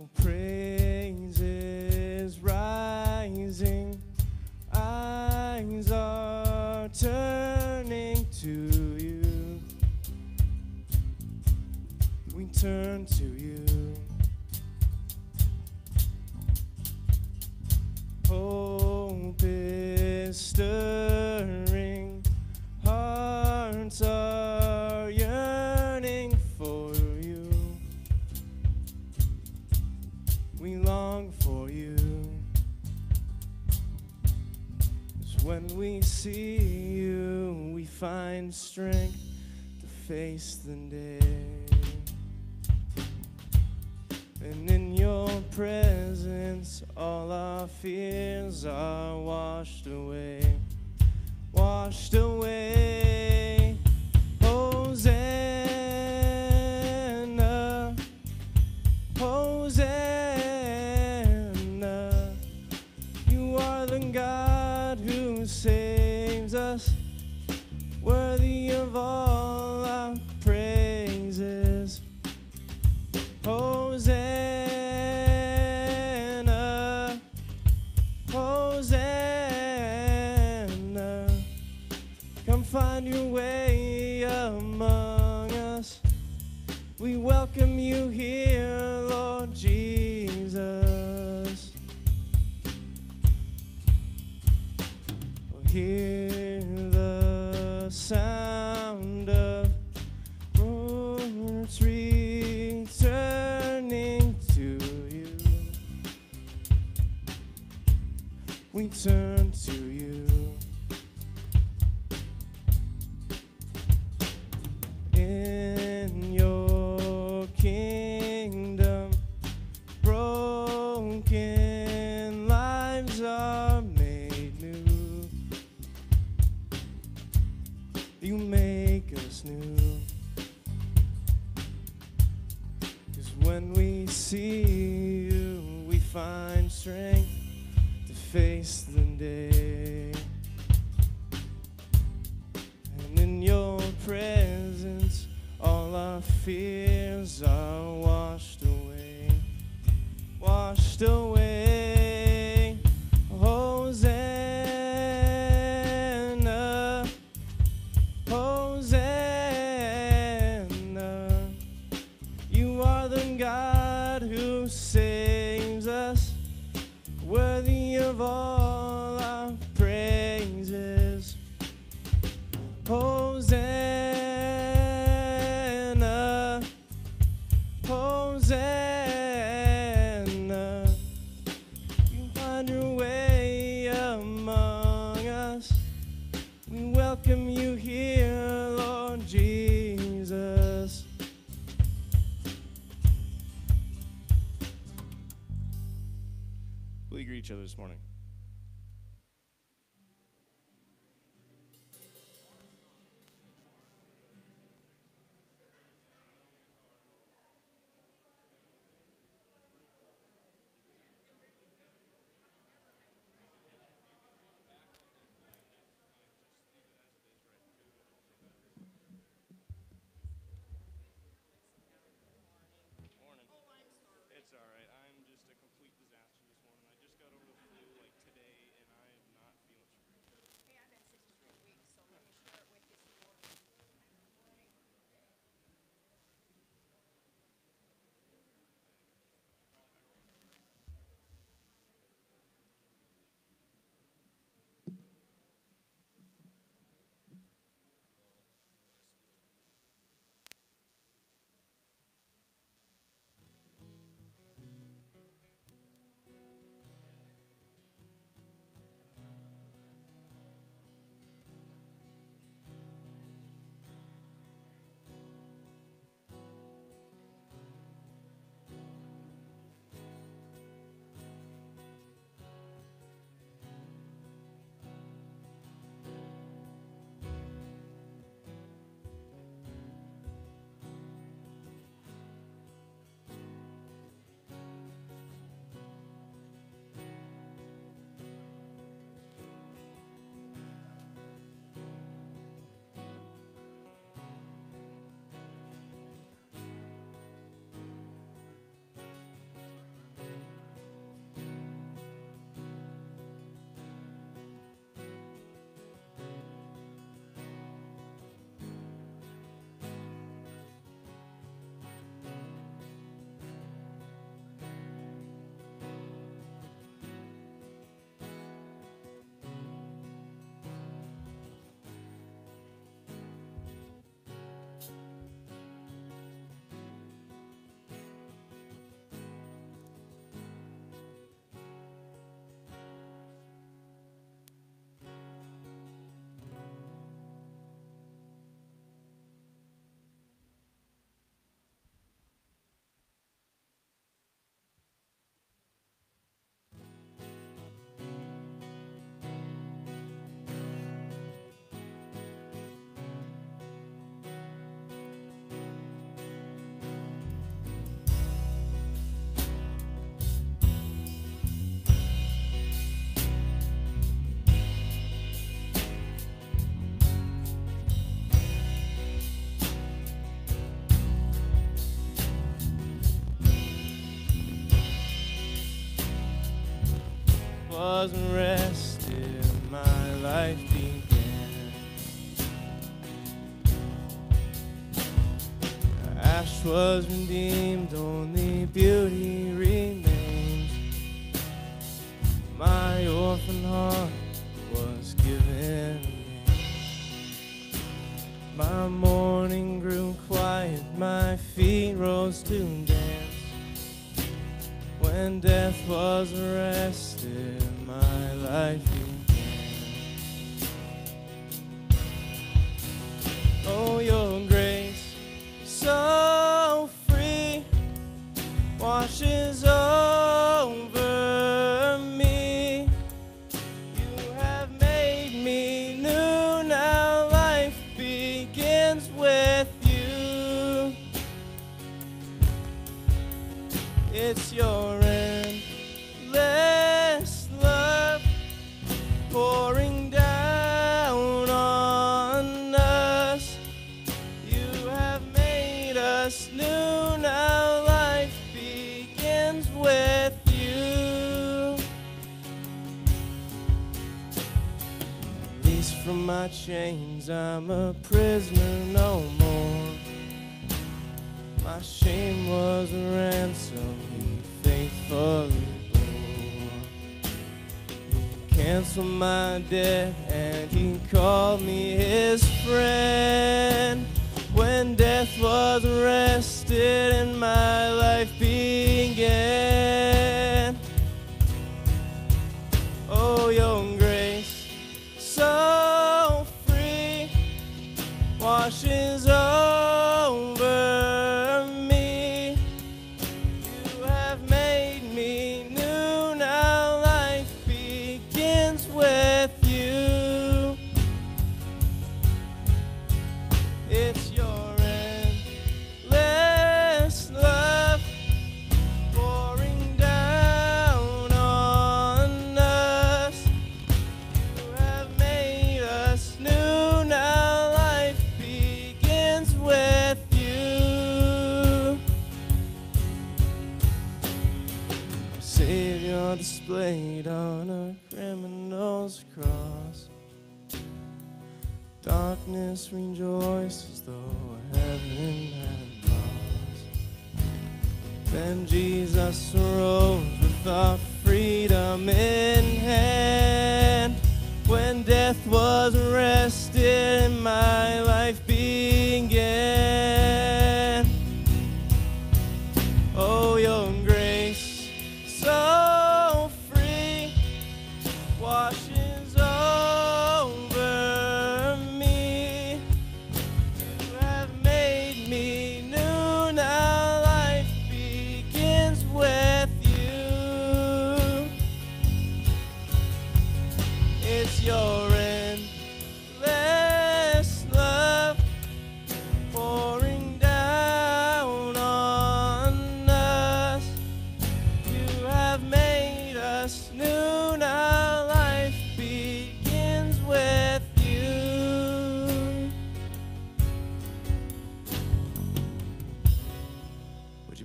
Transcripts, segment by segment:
Oh, pray. find strength to face the day. And in your presence, all our fears are washed away, washed away. Still waiting. Was arrested, my life began. Ash was redeemed, only beauty remains. My orphan heart was given. My mourning grew quiet, my feet rose to dance. When death was arrested, life chains, I'm a prisoner no more. My shame was a ransom he faithfully bore. He canceled my debt and he called me his friend. When death was arrested and my life began.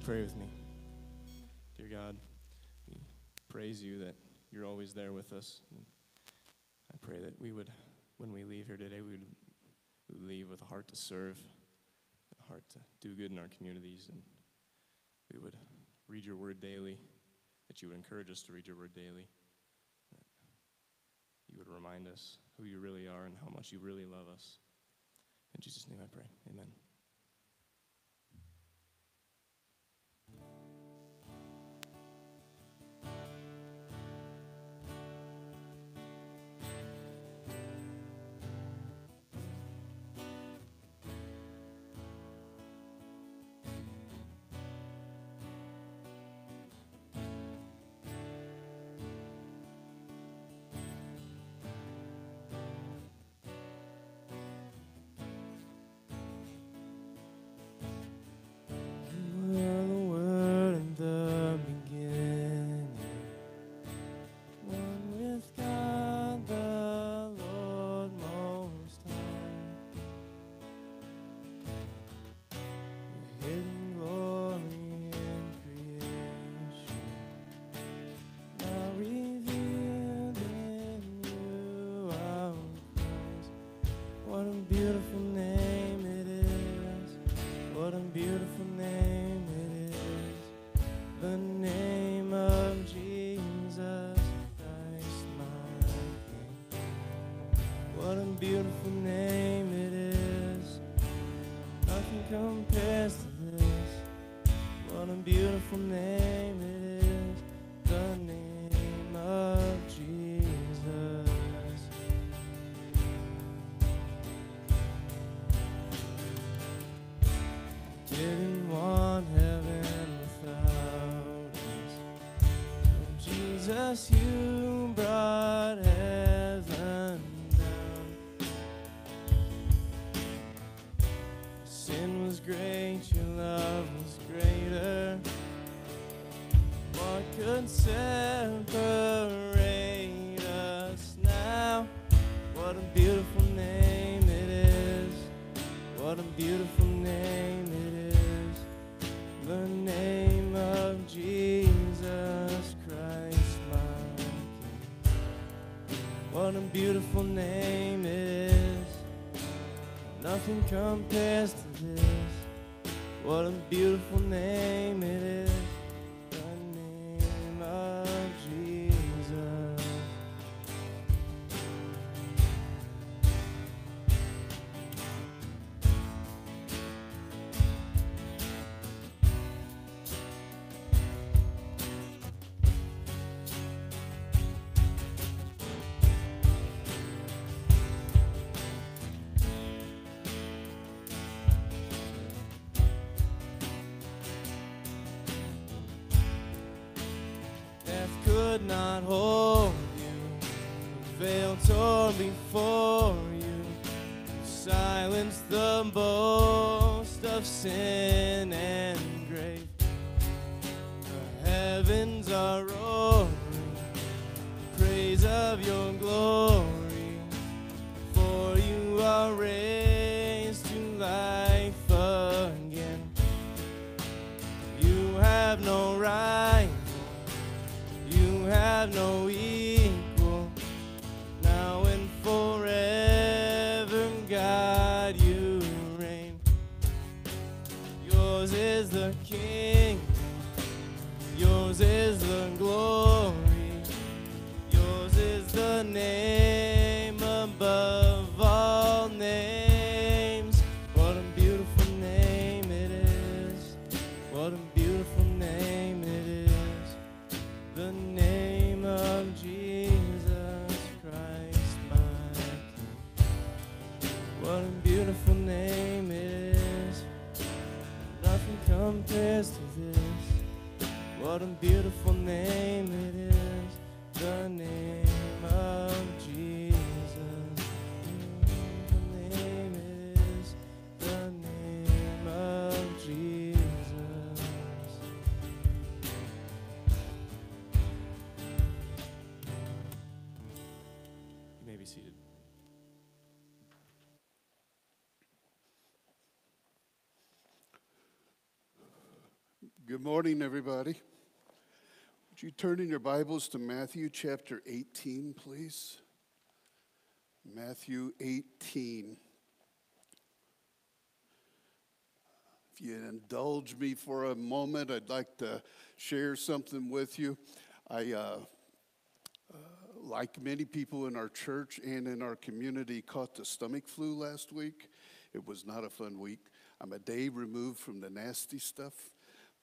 Pray with me? Dear God, we praise you that you're always there with us. And I pray that we would, when we leave here today, we would, leave with a heart to serve, a heart to do good in our communities, and we would read your word daily, that you would encourage us to read your word daily, that you would remind us who you really are and how much you really love us. In Jesus' name I pray. Amen. beautiful name. Everybody. Would you turn in your Bibles to Matthew chapter 18, please? Matthew 18. If you indulge me for a moment, I'd like to share something with you. I, uh, uh, like many people in our church and in our community, caught the stomach flu last week. It was not a fun week. I'm a day removed from the nasty stuff,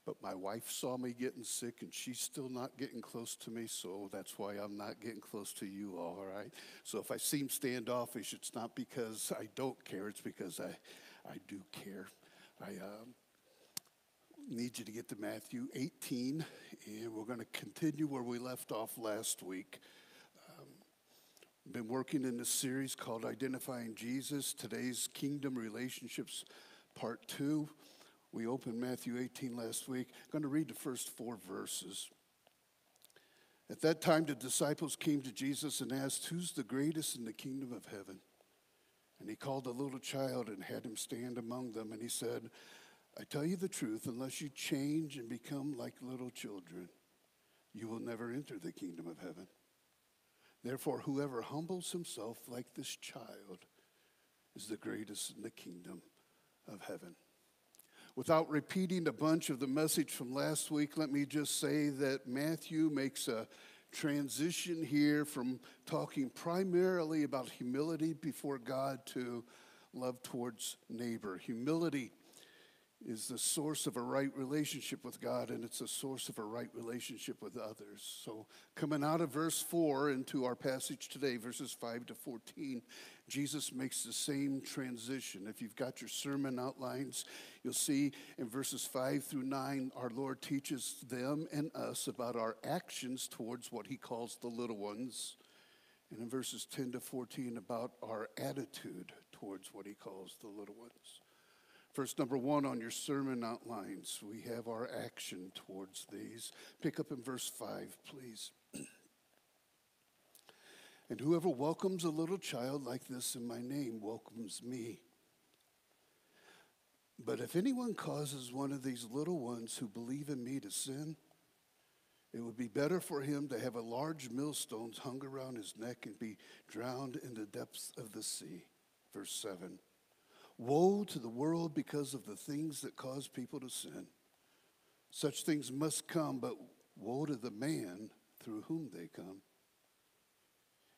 but my wife saw me getting sick and she's still not getting close to me, so that's why I'm not getting close to you all, right? So if I seem standoffish, it's not because I don't care, it's because I, I do care. I um, need you to get to Matthew 18, and we're going to continue where we left off last week. Um, been working in this series called Identifying Jesus. Today's Kingdom Relationships, Part 2. We opened Matthew 18 last week. I'm going to read the first four verses. At that time, the disciples came to Jesus and asked, Who's the greatest in the kingdom of heaven? And he called a little child and had him stand among them. And he said, I tell you the truth, unless you change and become like little children, you will never enter the kingdom of heaven. Therefore, whoever humbles himself like this child is the greatest in the kingdom of heaven. Without repeating a bunch of the message from last week, let me just say that Matthew makes a transition here from talking primarily about humility before God to love towards neighbor. Humility is the source of a right relationship with God, and it's a source of a right relationship with others. So, coming out of verse 4 into our passage today, verses 5 to 14, Jesus makes the same transition. If you've got your sermon outlines, you'll see in verses 5 through 9, our Lord teaches them and us about our actions towards what he calls the little ones. And in verses 10 to 14, about our attitude towards what he calls the little ones. First, number one on your sermon outlines, we have our action towards these. Pick up in verse 5, please. and whoever welcomes a little child like this in my name welcomes me. But if anyone causes one of these little ones who believe in me to sin, it would be better for him to have a large millstone hung around his neck and be drowned in the depths of the sea. Verse 7. Woe to the world because of the things that cause people to sin. Such things must come, but woe to the man through whom they come.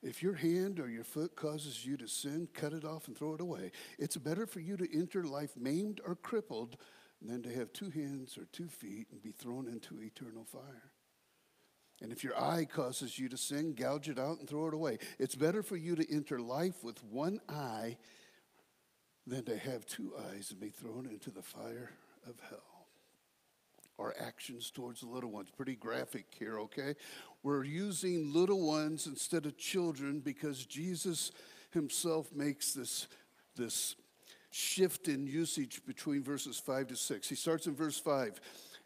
If your hand or your foot causes you to sin, cut it off and throw it away. It's better for you to enter life maimed or crippled than to have two hands or two feet and be thrown into eternal fire. And if your eye causes you to sin, gouge it out and throw it away. It's better for you to enter life with one eye than to have two eyes and be thrown into the fire of hell. Our actions towards the little ones. Pretty graphic here, okay? We're using little ones instead of children because Jesus himself makes this, this shift in usage between verses 5 to 6. He starts in verse 5.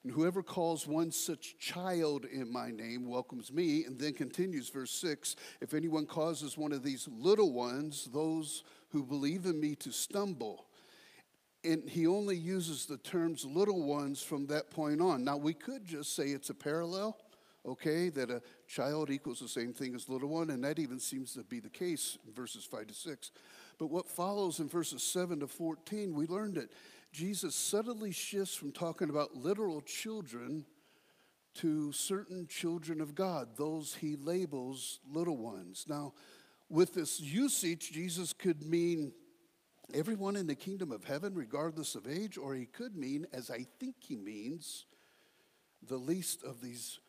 And whoever calls one such child in my name welcomes me. And then continues, verse 6 If anyone causes one of these little ones, those who believe in me, to stumble. And he only uses the terms little ones from that point on. Now, we could just say it's a parallel, okay, that a child equals the same thing as little one, and that even seems to be the case in verses 5 to 6. But what follows in verses 7 to 14, we learned it. Jesus subtly shifts from talking about literal children to certain children of God, those he labels little ones. Now, with this usage, Jesus could mean everyone in the kingdom of heaven, regardless of age, or he could mean, as I think he means, the least of these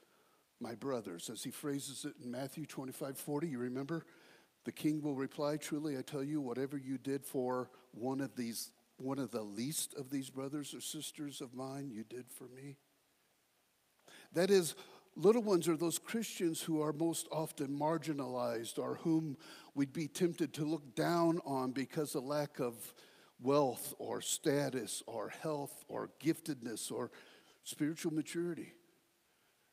my brothers, as he phrases it in Matthew 25 40. You remember? The king will reply, Truly, I tell you, whatever you did for one of these, one of the least of these brothers or sisters of mine, you did for me. That is, Little ones are those Christians who are most often marginalized or whom we'd be tempted to look down on because of lack of wealth or status or health or giftedness or spiritual maturity.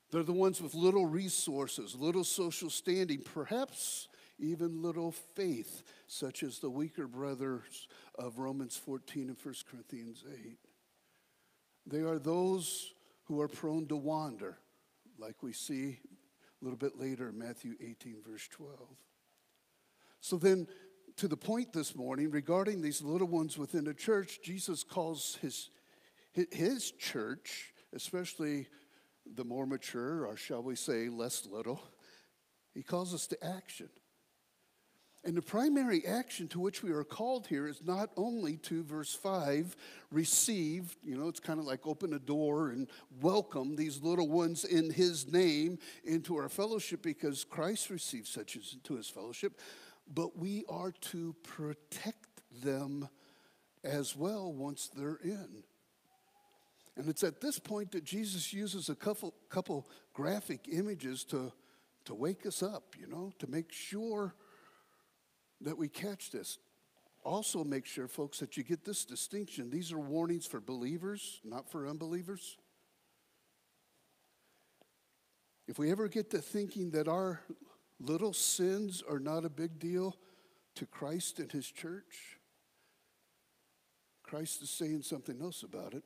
They're the ones with little resources, little social standing, perhaps even little faith, such as the weaker brothers of Romans 14 and 1 Corinthians 8. They are those who are prone to wander like we see a little bit later in Matthew 18, verse 12. So then, to the point this morning regarding these little ones within the church, Jesus calls his, his church, especially the more mature, or shall we say less little, he calls us to action. And the primary action to which we are called here is not only to, verse 5, receive, you know, it's kind of like open a door and welcome these little ones in his name into our fellowship because Christ received such into his fellowship, but we are to protect them as well once they're in. And it's at this point that Jesus uses a couple, couple graphic images to, to wake us up, you know, to make sure that we catch this. Also, make sure, folks, that you get this distinction. These are warnings for believers, not for unbelievers. If we ever get to thinking that our little sins are not a big deal to Christ and His church, Christ is saying something else about it.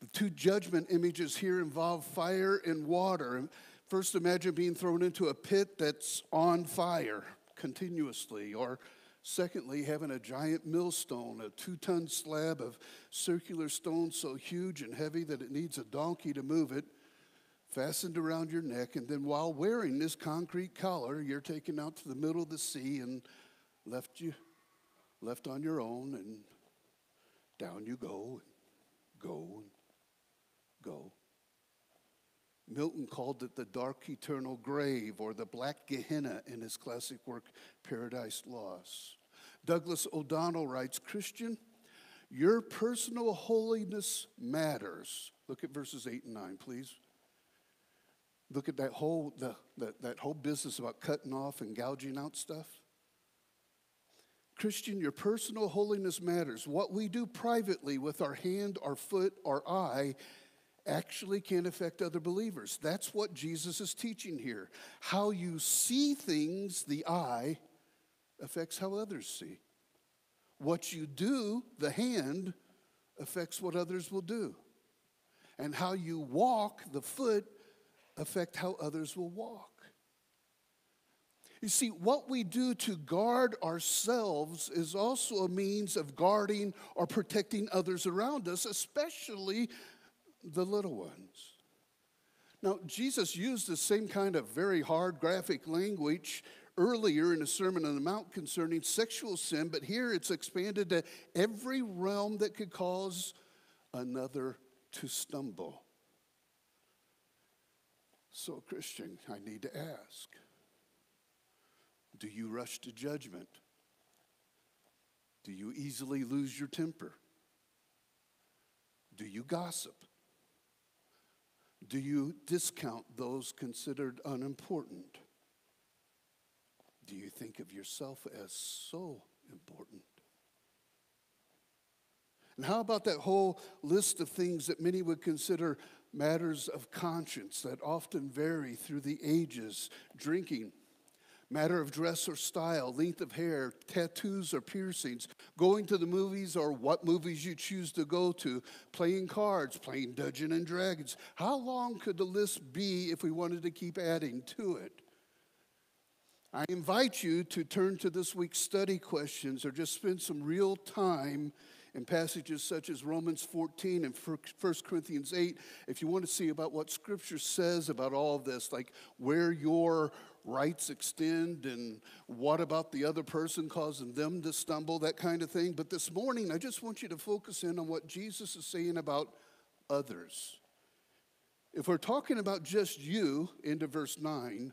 The two judgment images here involve fire and water. First, imagine being thrown into a pit that's on fire continuously, or Secondly, having a giant millstone, a two ton slab of circular stone so huge and heavy that it needs a donkey to move it, fastened around your neck. And then while wearing this concrete collar, you're taken out to the middle of the sea and left you left on your own and down you go and go and go. Milton called it the dark eternal grave or the black Gehenna in his classic work, Paradise Lost. Douglas O'Donnell writes Christian, your personal holiness matters. Look at verses 8 and 9, please. Look at that whole, the, the, that whole business about cutting off and gouging out stuff. Christian, your personal holiness matters. What we do privately with our hand, our foot, our eye actually can affect other believers. That's what Jesus is teaching here. How you see things, the eye, affects how others see. What you do, the hand, affects what others will do. And how you walk, the foot, affect how others will walk. You see, what we do to guard ourselves is also a means of guarding or protecting others around us, especially the little ones. Now, Jesus used the same kind of very hard graphic language earlier in the Sermon on the Mount concerning sexual sin, but here it's expanded to every realm that could cause another to stumble. So, Christian, I need to ask do you rush to judgment? Do you easily lose your temper? Do you gossip? Do you discount those considered unimportant? Do you think of yourself as so important? And how about that whole list of things that many would consider matters of conscience that often vary through the ages? Drinking, matter of dress or style, length of hair, tattoos or piercings, going to the movies or what movies you choose to go to, playing cards, playing Dungeons and Dragons. How long could the list be if we wanted to keep adding to it? I invite you to turn to this week's study questions or just spend some real time in passages such as Romans 14 and 1 Corinthians 8, if you want to see about what Scripture says about all of this, like where your rights extend and what about the other person causing them to stumble, that kind of thing. But this morning, I just want you to focus in on what Jesus is saying about others. If we're talking about just you, into verse 9,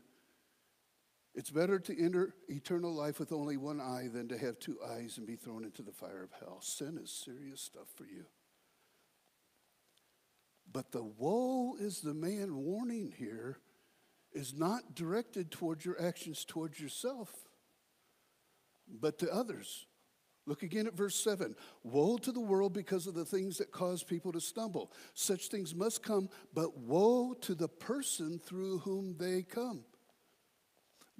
it's better to enter eternal life with only one eye than to have two eyes and be thrown into the fire of hell. Sin is serious stuff for you. But the woe is the man warning here is not directed towards your actions towards yourself, but to others. Look again at verse 7. Woe to the world because of the things that cause people to stumble. Such things must come, but woe to the person through whom they come.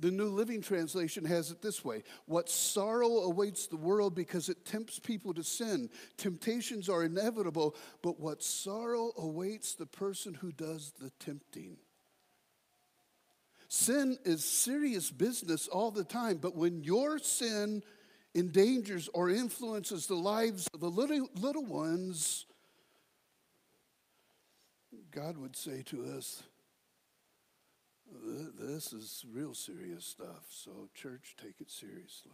The New Living Translation has it this way What sorrow awaits the world because it tempts people to sin. Temptations are inevitable, but what sorrow awaits the person who does the tempting. Sin is serious business all the time, but when your sin endangers or influences the lives of the little, little ones, God would say to us, This is real serious stuff, so, church, take it seriously.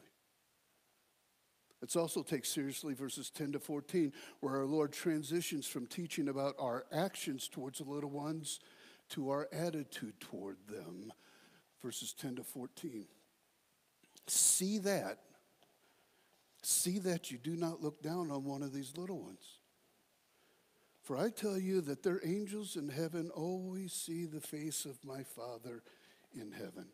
Let's also take seriously verses 10 to 14, where our Lord transitions from teaching about our actions towards the little ones to our attitude toward them verses 10 to 14. See that. See that you do not look down on one of these little ones. For I tell you that their angels in heaven always see the face of my Father in heaven.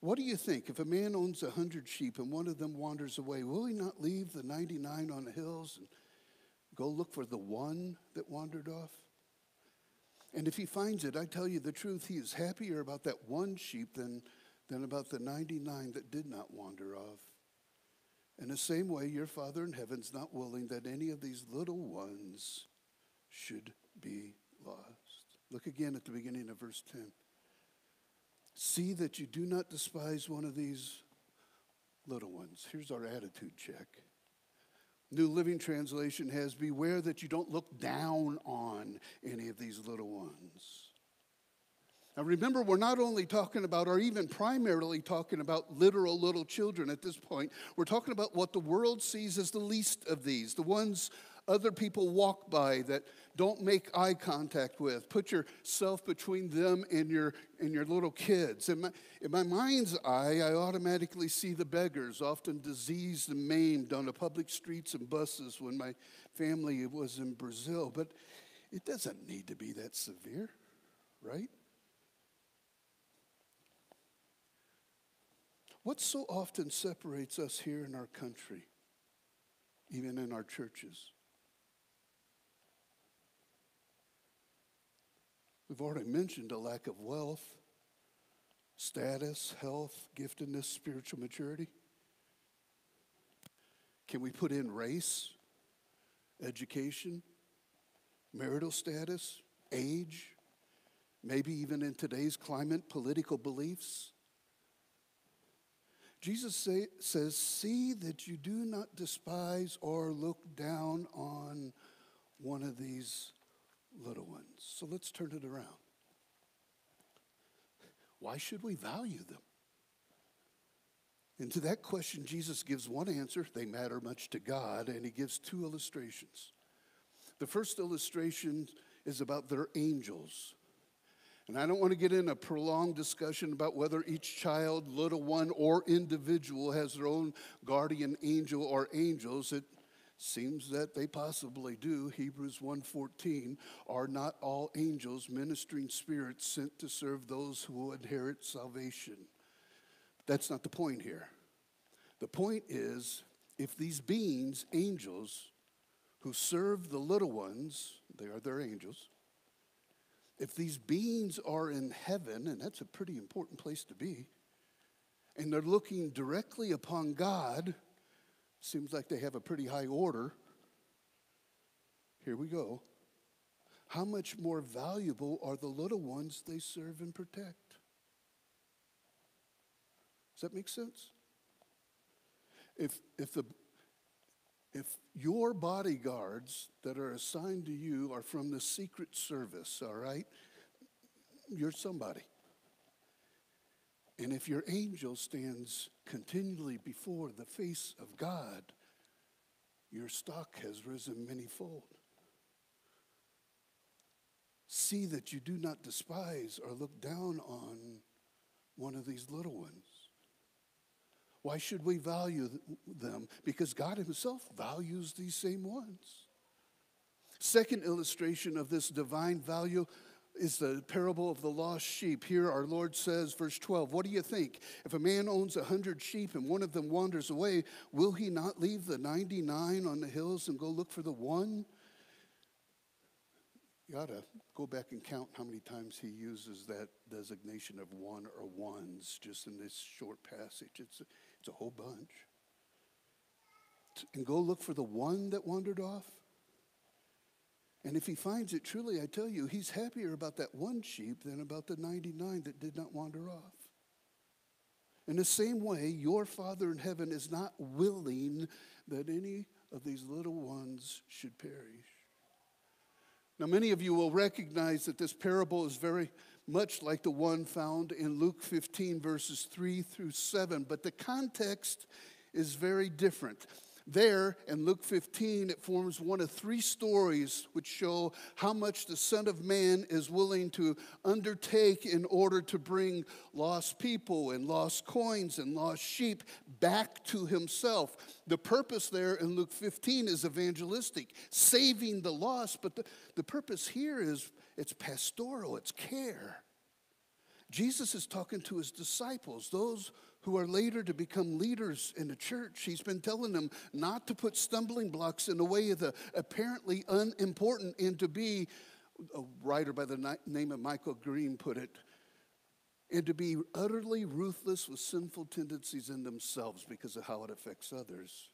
What do you think? If a man owns a hundred sheep and one of them wanders away, will he not leave the 99 on the hills and go look for the one that wandered off? And if he finds it, I tell you the truth, he is happier about that one sheep than, than about the 99 that did not wander off. In the same way, your Father in heaven's not willing that any of these little ones should be lost. Look again at the beginning of verse 10. See that you do not despise one of these little ones. Here's our attitude check. New Living Translation has Beware that you don't look down on any of these little ones. Now, remember, we're not only talking about, or even primarily talking about literal little children at this point. We're talking about what the world sees as the least of these, the ones other people walk by that don't make eye contact with. Put yourself between them and your, and your little kids. In my, in my mind's eye, I automatically see the beggars, often diseased and maimed on the public streets and buses when my family was in Brazil. But it doesn't need to be that severe, right? What so often separates us here in our country, even in our churches? We've already mentioned a lack of wealth, status, health, giftedness, spiritual maturity. Can we put in race, education, marital status, age, maybe even in today's climate, political beliefs? Jesus say, says, See that you do not despise or look down on one of these little ones. So let's turn it around. Why should we value them? And to that question, Jesus gives one answer they matter much to God, and he gives two illustrations. The first illustration is about their angels. And I don't want to get in a prolonged discussion about whether each child, little one, or individual has their own guardian angel or angels. It Seems that they possibly do. Hebrews 1:14 are not all angels ministering spirits sent to serve those who will inherit salvation. That's not the point here. The point is if these beings, angels, who serve the little ones, they are their angels. If these beings are in heaven, and that's a pretty important place to be, and they're looking directly upon God, Seems like they have a pretty high order. Here we go. How much more valuable are the little ones they serve and protect? Does that make sense? If, if, the, if your bodyguards that are assigned to you are from the Secret Service, all right, you're somebody. And if your angel stands continually before the face of God, your stock has risen manyfold. See that you do not despise or look down on one of these little ones. Why should we value them? Because God Himself values these same ones. Second illustration of this divine value is the parable of the lost sheep. Here, our Lord says, verse 12, What do you think? If a man owns a hundred sheep and one of them wanders away, will he not leave the 99 on the hills and go look for the one? You ought to go back and count how many times he uses that designation of one or ones just in this short passage. It's a, it's a whole bunch. And go look for the one that wandered off? And if he finds it, truly, I tell you, he's happier about that one sheep than about the 99 that did not wander off. In the same way, your Father in heaven is not willing that any of these little ones should perish. Now, many of you will recognize that this parable is very much like the one found in Luke 15, verses 3 through 7, but the context is very different. There in Luke 15, it forms one of three stories which show how much the Son of Man is willing to undertake in order to bring lost people and lost coins and lost sheep back to himself. The purpose there in Luke 15 is evangelistic, saving the lost, but the, the purpose here is it's pastoral, it's care. Jesus is talking to his disciples, those who are later to become leaders in the church. He's been telling them not to put stumbling blocks in the way of the apparently unimportant and to be, a writer by the name of Michael Green put it, and to be utterly ruthless with sinful tendencies in themselves because of how it affects others.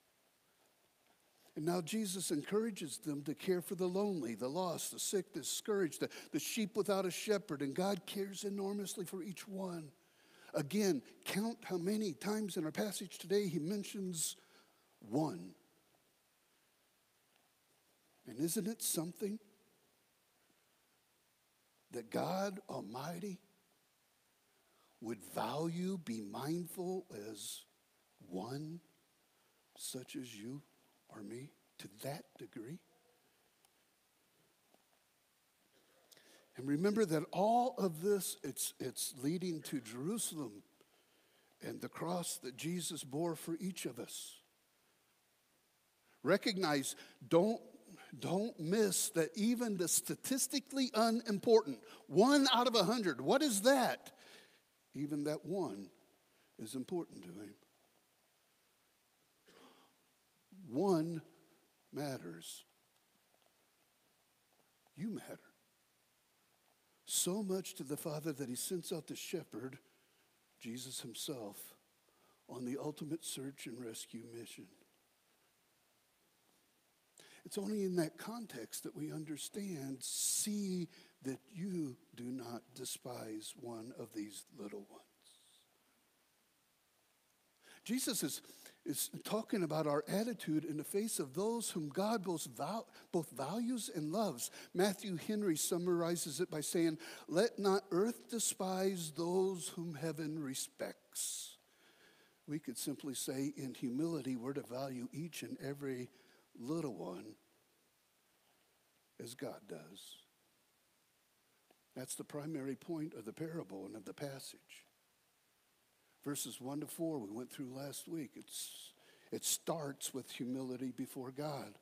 And now Jesus encourages them to care for the lonely, the lost, the sick, the discouraged, the, the sheep without a shepherd, and God cares enormously for each one. Again, count how many times in our passage today he mentions one. And isn't it something that God Almighty would value, be mindful as one such as you or me to that degree? And remember that all of this, it's, it's leading to Jerusalem and the cross that Jesus bore for each of us. Recognize, don't, don't miss that even the statistically unimportant, one out of a hundred, what is that? Even that one is important to him. One matters. You matter so much to the Father that he sends out the shepherd, Jesus himself, on the ultimate search and rescue mission. It's only in that context that we understand, see that you do not despise one of these little ones. Jesus is is talking about our attitude in the face of those whom God both, val- both values and loves. Matthew Henry summarizes it by saying, Let not earth despise those whom heaven respects. We could simply say, in humility, we're to value each and every little one as God does. That's the primary point of the parable and of the passage verses 1 to 4 we went through last week. It's, it starts with humility before God.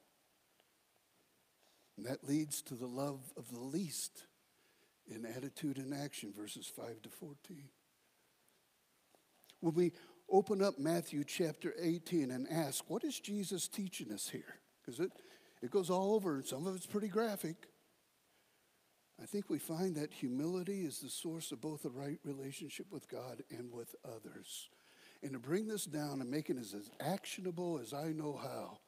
And that leads to the love of the least in attitude and action, verses 5 to 14. When we open up Matthew chapter 18 and ask, what is Jesus teaching us here? Because it, it goes all over, and some of it's pretty graphic. I think we find that humility is the source of both a right relationship with God and with others. And to bring this down and make it as, as actionable as I know how,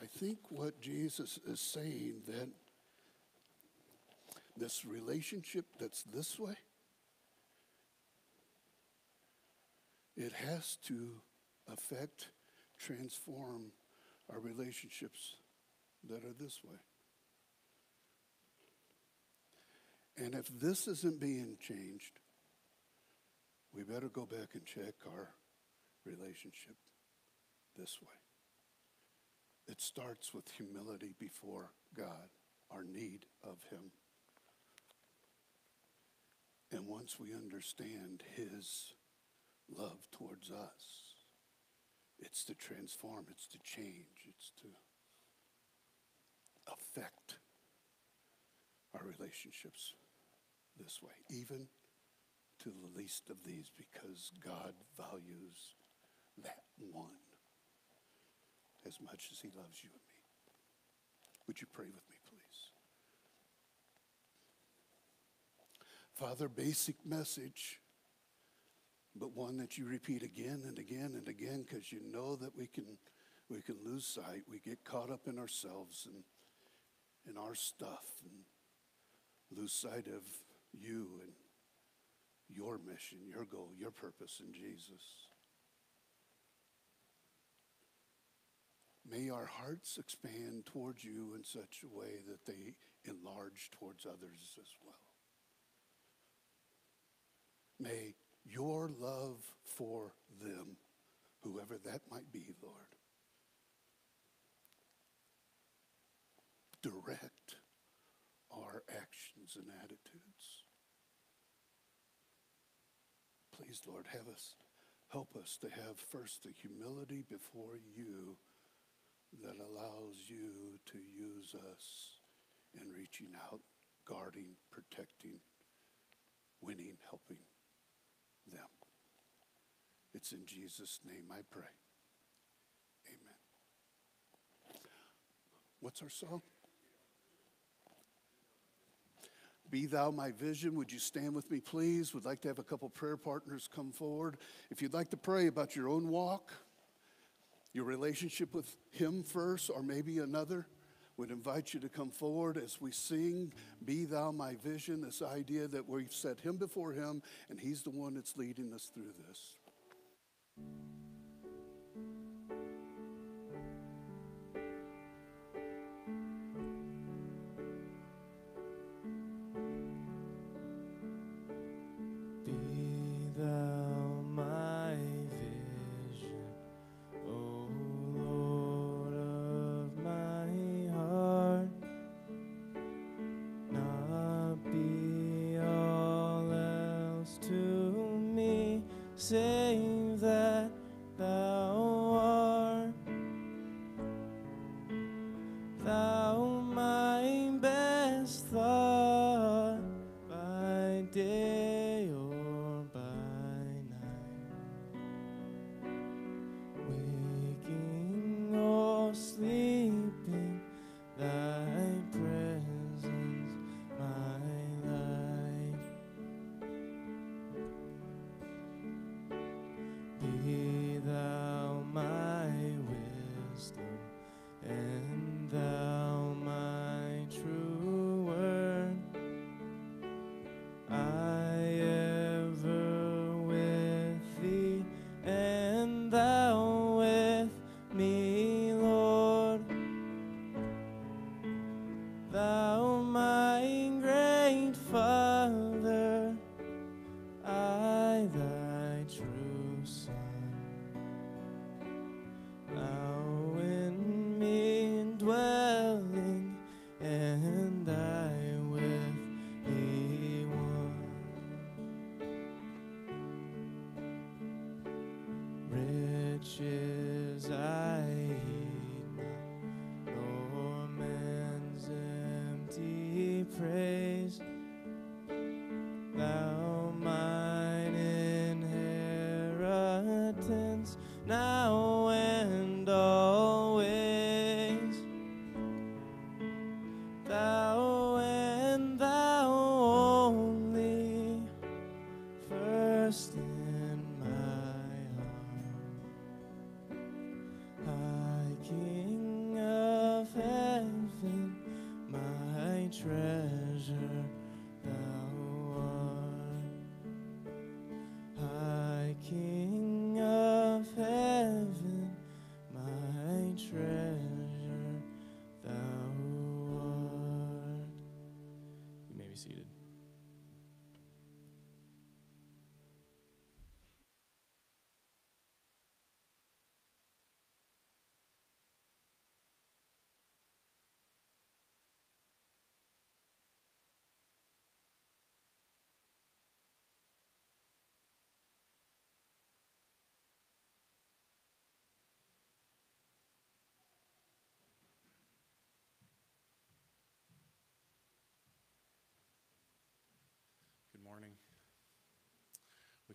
I think what Jesus is saying that this relationship that's this way, it has to affect, transform our relationships that are this way. And if this isn't being changed, we better go back and check our relationship this way. It starts with humility before God, our need of Him. And once we understand His love towards us, it's to transform, it's to change, it's to affect our relationships this way, even to the least of these, because God values that one as much as he loves you and me. Would you pray with me, please? Father, basic message, but one that you repeat again and again and again because you know that we can, we can lose sight. We get caught up in ourselves and in our stuff and lose sight of you and your mission, your goal, your purpose in Jesus. May our hearts expand towards you in such a way that they enlarge towards others as well. May your love for them, whoever that might be, Lord, direct our actions and attitudes. Please, Lord, have us help us to have first the humility before you that allows you to use us in reaching out, guarding, protecting, winning, helping them. It's in Jesus' name I pray. Amen. What's our song? Be thou my vision. Would you stand with me, please? Would like to have a couple prayer partners come forward. If you'd like to pray about your own walk, your relationship with Him first, or maybe another, would invite you to come forward as we sing Be Thou My Vision, this idea that we've set Him before Him and He's the one that's leading us through this.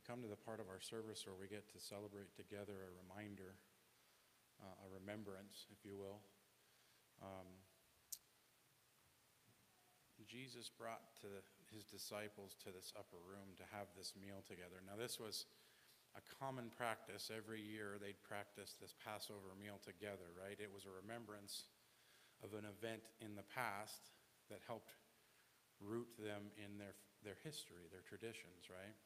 Come to the part of our service where we get to celebrate together a reminder, uh, a remembrance, if you will. Um, Jesus brought to his disciples to this upper room to have this meal together. Now, this was a common practice. Every year they'd practice this Passover meal together, right? It was a remembrance of an event in the past that helped root them in their, their history, their traditions, right?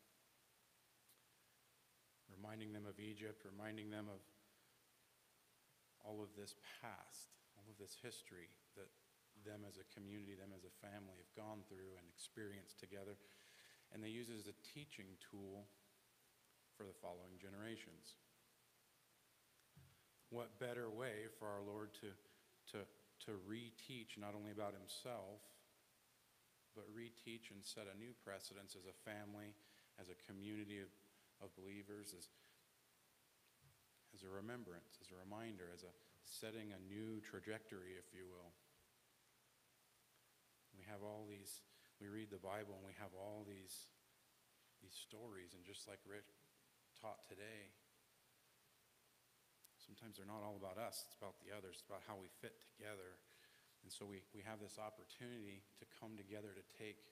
Reminding them of Egypt, reminding them of all of this past, all of this history that them as a community, them as a family have gone through and experienced together. And they use it as a teaching tool for the following generations. What better way for our Lord to, to, to reteach not only about himself, but reteach and set a new precedence as a family, as a community of, of believers, as, as a remembrance, as a reminder, as a setting a new trajectory, if you will. We have all these, we read the Bible and we have all these, these stories, and just like Rick taught today, sometimes they're not all about us, it's about the others, it's about how we fit together. And so we, we have this opportunity to come together to take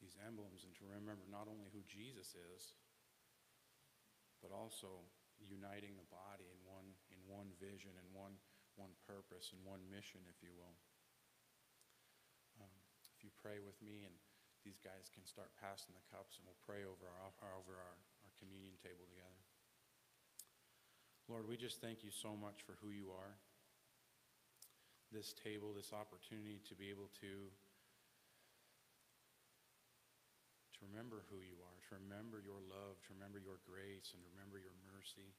these emblems and to remember not only who Jesus is, but also uniting the body in one, in one vision and one, one purpose and one mission, if you will. Um, if you pray with me and these guys can start passing the cups and we'll pray over our, over our, our communion table together. Lord, we just thank you so much for who you are. This table, this opportunity to be able to to remember who you are, to remember your love, to remember your grace, and to remember your mercy.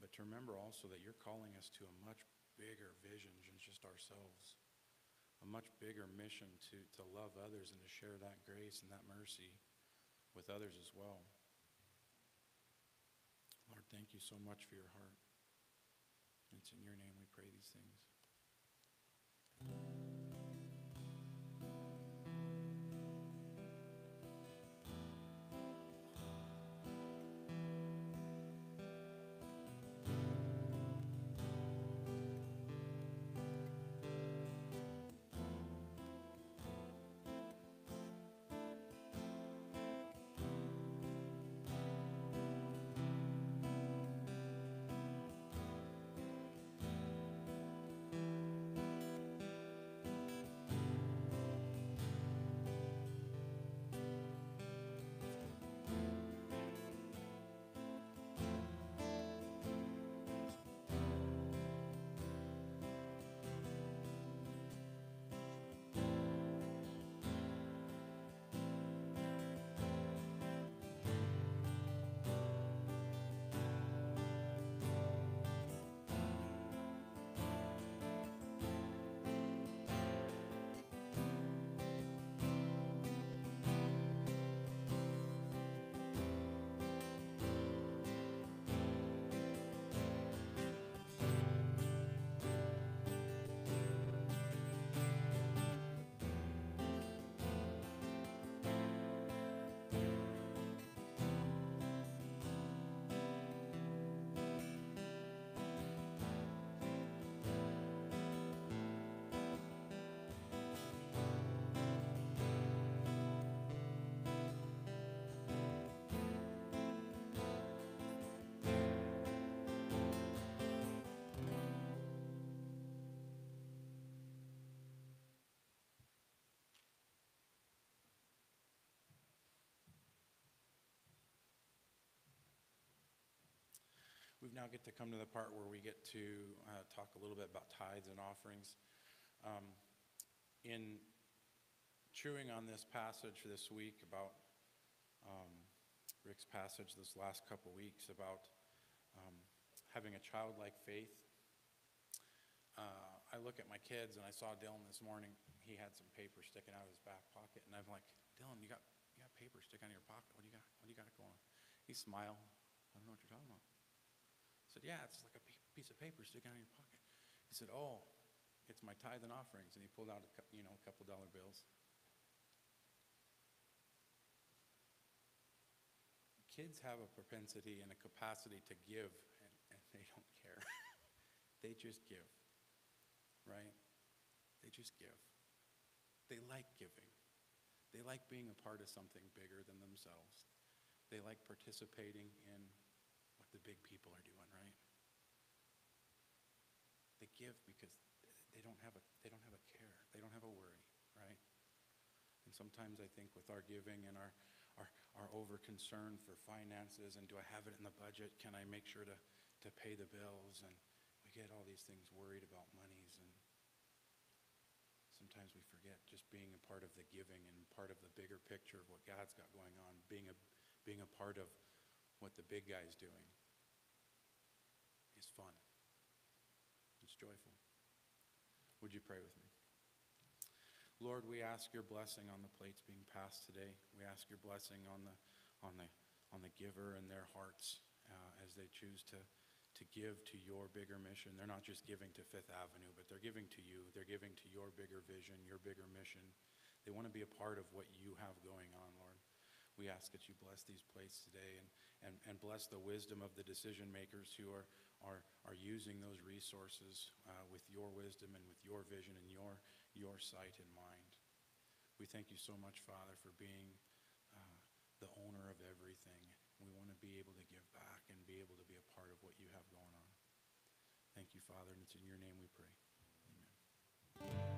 But to remember also that you're calling us to a much bigger vision than just ourselves, a much bigger mission to, to love others and to share that grace and that mercy with others as well. Lord, thank you so much for your heart. It's in your name we pray these things. We now get to come to the part where we get to uh, talk a little bit about tithes and offerings. Um, in chewing on this passage this week about um, Rick's passage this last couple weeks about um, having a childlike faith, uh, I look at my kids and I saw Dylan this morning. He had some paper sticking out of his back pocket, and I'm like, Dylan, you got you got paper sticking out of your pocket. What do you got? What do you got going? He smiled. I don't know what you're talking about. I said, Yeah, it's like a piece of paper sticking out of your pocket. He said, Oh, it's my tithe and offerings. And he pulled out a, you know, a couple dollar bills. Kids have a propensity and a capacity to give, and, and they don't care. they just give, right? They just give. They like giving. They like being a part of something bigger than themselves. They like participating in the big people are doing, right? They give because they don't have a they don't have a care. They don't have a worry, right? And sometimes I think with our giving and our our, our over concern for finances and do I have it in the budget? Can I make sure to, to pay the bills? And we get all these things worried about monies and sometimes we forget just being a part of the giving and part of the bigger picture of what God's got going on, being a being a part of what the big guy's doing is fun. It's joyful. Would you pray with me? Lord, we ask your blessing on the plates being passed today. We ask your blessing on the, on the, on the giver and their hearts uh, as they choose to, to give to your bigger mission. They're not just giving to Fifth Avenue, but they're giving to you. They're giving to your bigger vision, your bigger mission. They want to be a part of what you have going on, Lord. We ask that you bless these plates today and, and, and bless the wisdom of the decision makers who are, are, are using those resources uh, with your wisdom and with your vision and your, your sight in mind. We thank you so much, Father, for being uh, the owner of everything. We want to be able to give back and be able to be a part of what you have going on. Thank you, Father, and it's in your name we pray. Amen.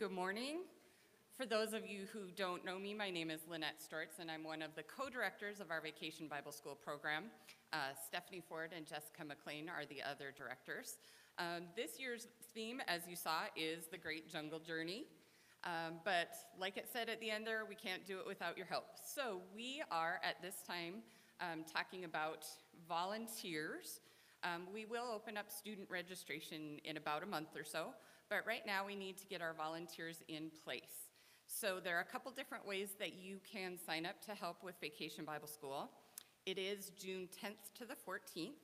Good morning. For those of you who don't know me, my name is Lynette Stortz, and I'm one of the co-directors of our Vacation Bible School program. Uh, Stephanie Ford and Jessica McLean are the other directors. Um, this year's theme, as you saw, is the Great Jungle Journey. Um, but like it said at the end there, we can't do it without your help. So we are at this time um, talking about volunteers. Um, we will open up student registration in about a month or so, but right now we need to get our volunteers in place. So there are a couple different ways that you can sign up to help with Vacation Bible School. It is June 10th to the 14th,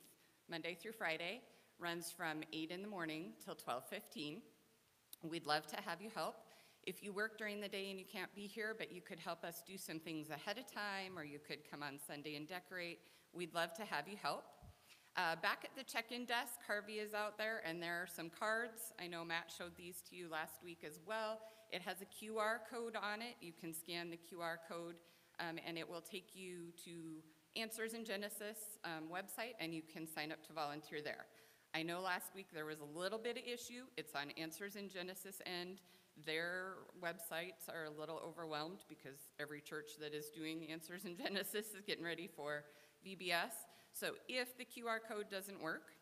Monday through Friday, runs from 8 in the morning till 12:15. We'd love to have you help. If you work during the day and you can't be here, but you could help us do some things ahead of time, or you could come on Sunday and decorate, we'd love to have you help. Uh, back at the check-in desk, Harvey is out there, and there are some cards. I know Matt showed these to you last week as well. It has a QR code on it. You can scan the QR code, um, and it will take you to Answers in Genesis um, website, and you can sign up to volunteer there. I know last week there was a little bit of issue. It's on Answers in Genesis end. Their websites are a little overwhelmed because every church that is doing Answers in Genesis is getting ready for VBS. So if the QR code doesn't work,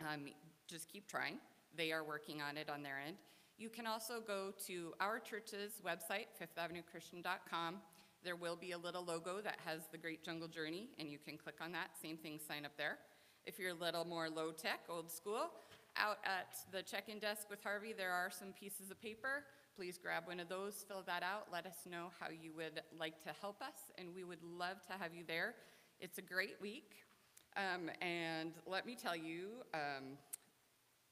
um, just keep trying. They are working on it on their end. You can also go to our church's website, fifthavenuechristian.com. There will be a little logo that has the Great Jungle Journey, and you can click on that. Same thing, sign up there. If you're a little more low tech, old school, out at the check in desk with Harvey, there are some pieces of paper. Please grab one of those, fill that out, let us know how you would like to help us, and we would love to have you there. It's a great week. Um, and let me tell you, um,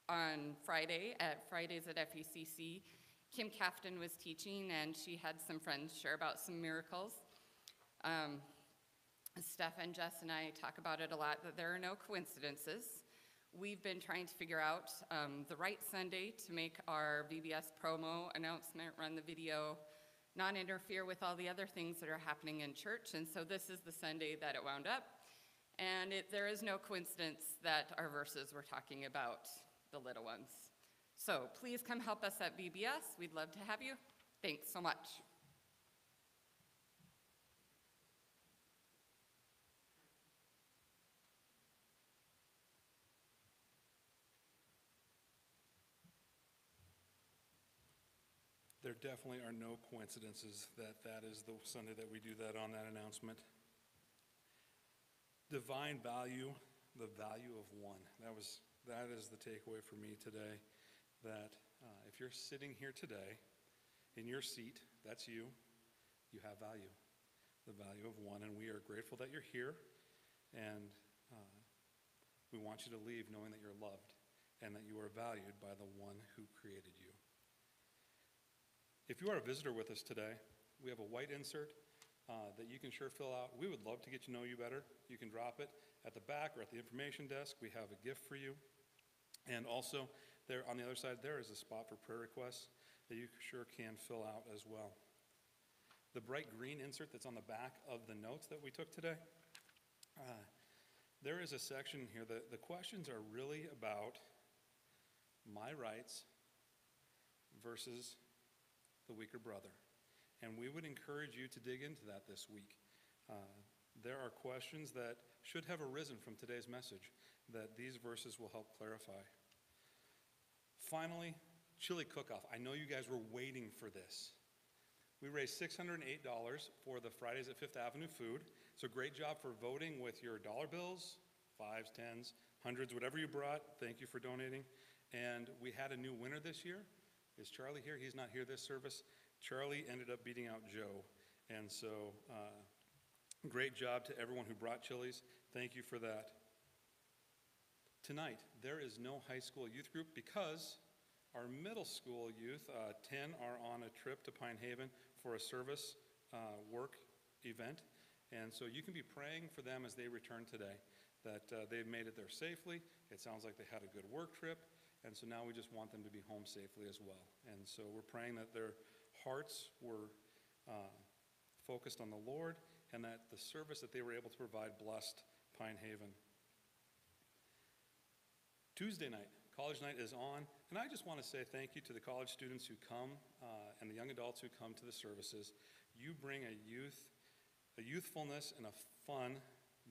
on Friday, at Fridays at FECC, Kim Cafton was teaching and she had some friends share about some miracles. Um, Steph and Jess and I talk about it a lot that there are no coincidences. We've been trying to figure out um, the right Sunday to make our VBS promo announcement, run the video, not interfere with all the other things that are happening in church. And so this is the Sunday that it wound up. And it, there is no coincidence that our verses were talking about the little ones. So please come help us at VBS. We'd love to have you. Thanks so much. There definitely are no coincidences that that is the Sunday that we do that on that announcement. Divine value, the value of one. That was that is the takeaway for me today. That uh, if you're sitting here today in your seat, that's you. You have value, the value of one, and we are grateful that you're here, and uh, we want you to leave knowing that you're loved and that you are valued by the one who created you. If you are a visitor with us today, we have a white insert uh, that you can sure fill out. We would love to get to know you better. You can drop it at the back or at the information desk. We have a gift for you. And also, there on the other side, there is a spot for prayer requests that you sure can fill out as well. The bright green insert that's on the back of the notes that we took today, uh, there is a section here. The, the questions are really about my rights versus the weaker brother. And we would encourage you to dig into that this week. Uh, there are questions that should have arisen from today's message that these verses will help clarify. Finally, chili cook-off. I know you guys were waiting for this. We raised $608 for the Fridays at Fifth Avenue food. So great job for voting with your dollar bills, fives, tens, hundreds, whatever you brought. Thank you for donating. And we had a new winner this year. Is Charlie here? He's not here this service. Charlie ended up beating out Joe. And so, uh, great job to everyone who brought chilies. Thank you for that. Tonight, there is no high school youth group because our middle school youth, uh, 10, are on a trip to Pine Haven for a service uh, work event. And so you can be praying for them as they return today, that uh, they've made it there safely. It sounds like they had a good work trip. And so now we just want them to be home safely as well. And so we're praying that their hearts were uh, focused on the Lord and that the service that they were able to provide blessed Pine Haven. Tuesday night, College night is on, and I just want to say thank you to the college students who come uh, and the young adults who come to the services. You bring a youth, a youthfulness and a fun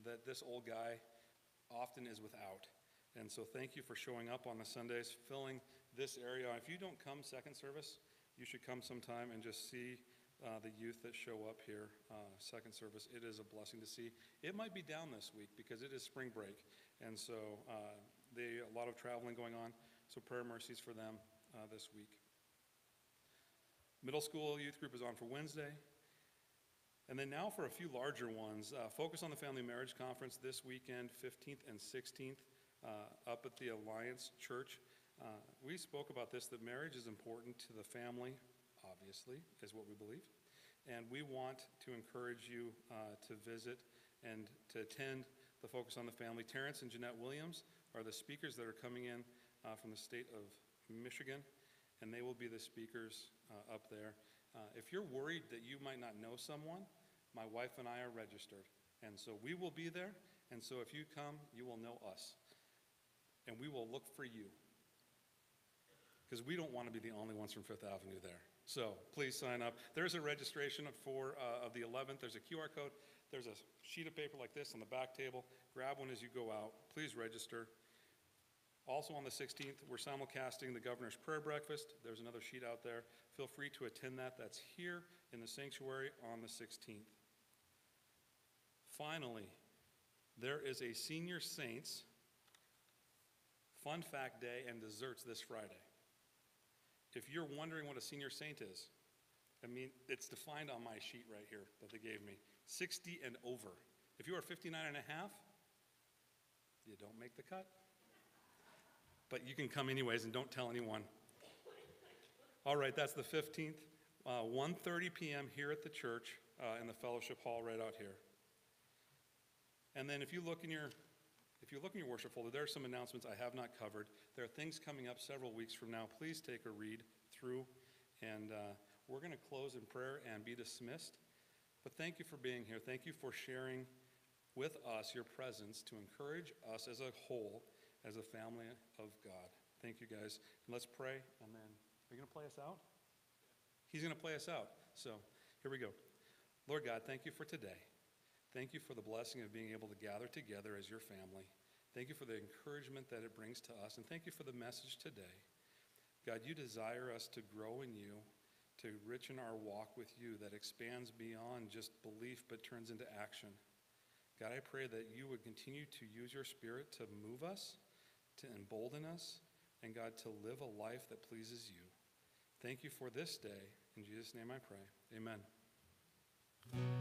that this old guy often is without. And so thank you for showing up on the Sundays, filling this area. If you don't come second service, you should come sometime and just see uh, the youth that show up here, uh, second service. It is a blessing to see. It might be down this week because it is spring break, and so uh, they a lot of traveling going on. So prayer mercies for them uh, this week. Middle school youth group is on for Wednesday. And then now for a few larger ones. Uh, Focus on the Family Marriage Conference this weekend, 15th and 16th, uh, up at the Alliance Church. Uh, we spoke about this that marriage is important to the family, obviously, is what we believe. And we want to encourage you uh, to visit and to attend the Focus on the Family. Terrence and Jeanette Williams are the speakers that are coming in uh, from the state of Michigan, and they will be the speakers uh, up there. Uh, if you're worried that you might not know someone, my wife and I are registered. And so we will be there. And so if you come, you will know us. And we will look for you. Because we don't want to be the only ones from Fifth Avenue there. So please sign up. There's a registration for uh, of the 11th. There's a QR code. There's a sheet of paper like this on the back table. Grab one as you go out. Please register. Also on the 16th, we're simulcasting the governor's prayer breakfast. There's another sheet out there. Feel free to attend that. That's here in the sanctuary on the 16th. Finally, there is a senior saints fun fact day and desserts this Friday. If you're wondering what a senior saint is, I mean, it's defined on my sheet right here that they gave me 60 and over. If you are 59 and a half, you don't make the cut. But you can come anyways and don't tell anyone. All right, that's the 15th, uh, 1:30 p.m. here at the church uh, in the fellowship hall right out here. And then if you look in your if you look in your worship folder, there are some announcements I have not covered. There are things coming up several weeks from now. Please take a read through, and uh, we're going to close in prayer and be dismissed. But thank you for being here. Thank you for sharing with us your presence to encourage us as a whole, as a family of God. Thank you, guys. And let's pray, and then are you going to play us out? He's going to play us out. So here we go. Lord God, thank you for today. Thank you for the blessing of being able to gather together as your family. Thank you for the encouragement that it brings to us. And thank you for the message today. God, you desire us to grow in you, to richen our walk with you that expands beyond just belief but turns into action. God, I pray that you would continue to use your spirit to move us, to embolden us, and God, to live a life that pleases you. Thank you for this day. In Jesus' name I pray. Amen.